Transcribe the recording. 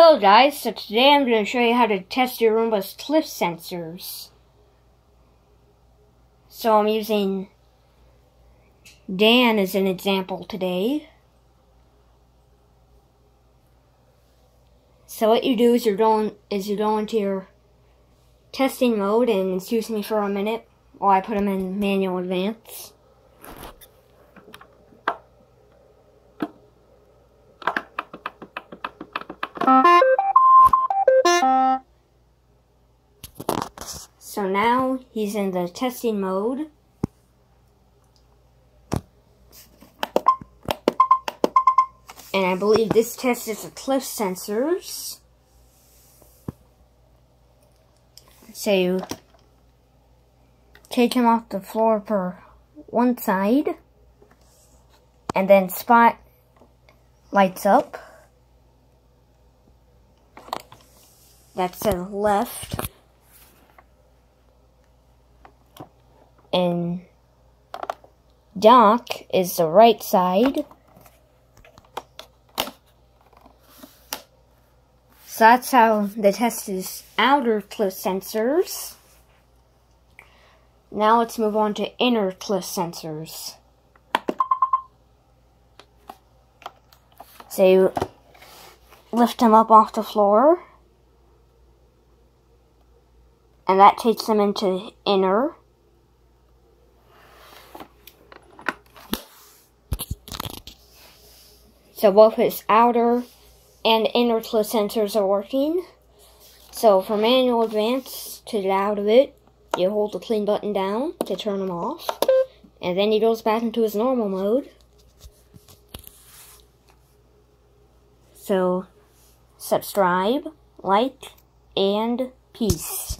Hello guys, so today I'm going to show you how to test your Roomba's cliff sensors. So I'm using Dan as an example today. So what you do is you're going is you go into your testing mode and excuse me for a minute while I put them in manual advance. So now he's in the testing mode. And I believe this test is the cliff sensors. So you take him off the floor for one side. And then spot lights up. That's the left. And Dock is the right side. So that's how the test is outer cliff sensors. Now let's move on to inner cliff sensors. So you lift them up off the floor. And that takes them into inner. So both his outer and inner cliff sensors are working. So for manual advance, to get out of it, you hold the clean button down to turn them off. And then he goes back into his normal mode. So, subscribe, like, and peace.